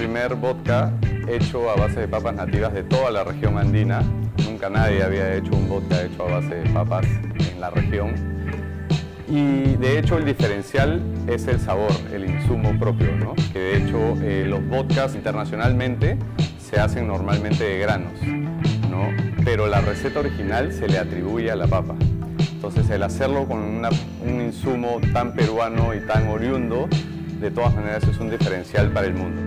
primer vodka hecho a base de papas nativas de toda la región andina. Nunca nadie había hecho un vodka hecho a base de papas en la región. Y de hecho el diferencial es el sabor, el insumo propio, ¿no? que de hecho eh, los vodkas internacionalmente se hacen normalmente de granos, ¿no? pero la receta original se le atribuye a la papa. Entonces el hacerlo con un insumo tan peruano y tan oriundo, de todas maneras es un diferencial para el mundo.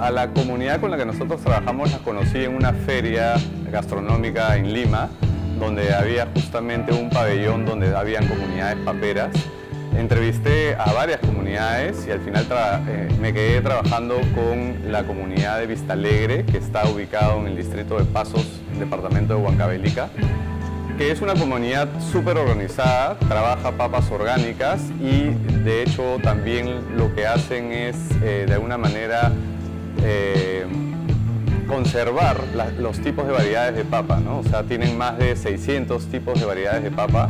A la comunidad con la que nosotros trabajamos la conocí en una feria gastronómica en Lima, donde había justamente un pabellón donde habían comunidades paperas. Entrevisté a varias comunidades y al final eh, me quedé trabajando con la comunidad de Vista Alegre, que está ubicado en el distrito de Pasos, departamento de Huancavelica, que es una comunidad súper organizada, trabaja papas orgánicas y de hecho también lo que hacen es eh, de alguna manera eh, conservar los tipos de variedades de papa, ¿no? O sea, tienen más de 600 tipos de variedades de papa,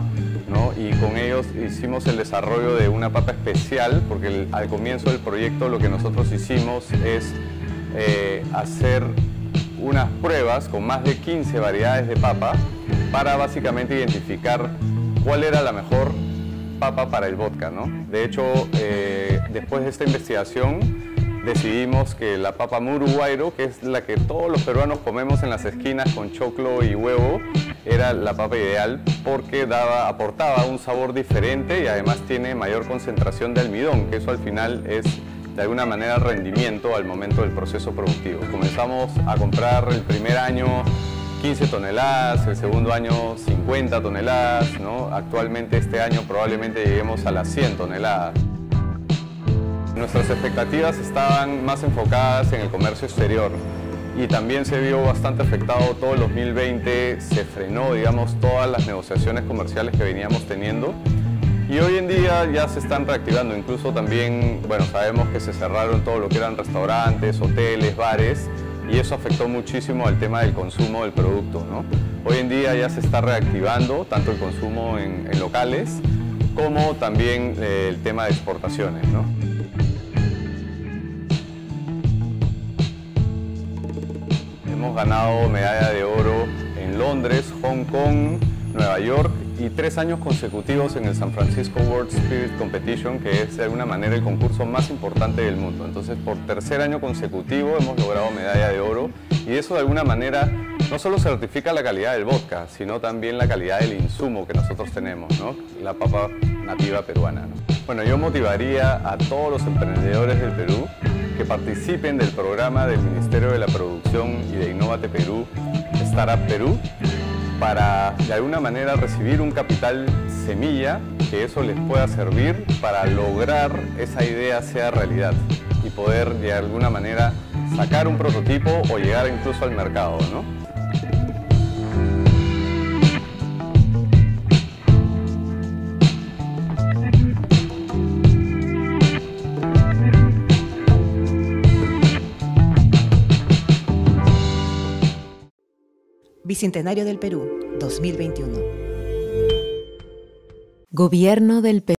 ¿no? Y con ellos hicimos el desarrollo de una papa especial, porque al comienzo del proyecto lo que nosotros hicimos es eh, hacer unas pruebas con más de 15 variedades de papa para básicamente identificar cuál era la mejor papa para el vodka, ¿no? De hecho, eh, después de esta investigación, decidimos que la papa muruguairo, que es la que todos los peruanos comemos en las esquinas con choclo y huevo, era la papa ideal porque daba, aportaba un sabor diferente y además tiene mayor concentración de almidón, que eso al final es de alguna manera rendimiento al momento del proceso productivo. Comenzamos a comprar el primer año 15 toneladas, el segundo año 50 toneladas, ¿no? actualmente este año probablemente lleguemos a las 100 toneladas. Nuestras expectativas estaban más enfocadas en el comercio exterior y también se vio bastante afectado todo el 2020, se frenó, digamos, todas las negociaciones comerciales que veníamos teniendo y hoy en día ya se están reactivando, incluso también, bueno, sabemos que se cerraron todo lo que eran restaurantes, hoteles, bares y eso afectó muchísimo al tema del consumo del producto, ¿no? Hoy en día ya se está reactivando tanto el consumo en, locales como también eh, el tema de exportaciones, ¿no? ganado medalla de oro en Londres, Hong Kong, Nueva York y tres años consecutivos en el San Francisco World Spirit Competition, que es de alguna manera el concurso más importante del mundo. Entonces, por tercer año consecutivo hemos logrado medalla de oro y eso de alguna manera no solo certifica la calidad del vodka, sino también la calidad del insumo que nosotros tenemos, la papa nativa peruana. Bueno, yo motivaría a todos los emprendedores del Perú que participen del programa del Ministerio de la Producción y de Innovate Perú, Startup Perú, para de alguna manera recibir un capital semilla que eso les pueda servir para lograr esa idea sea realidad y poder de alguna manera sacar un prototipo o llegar incluso al mercado. ¿no? Bicentenario del Perú, 2021. Gobierno del Perú.